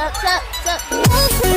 sup, sup, sup.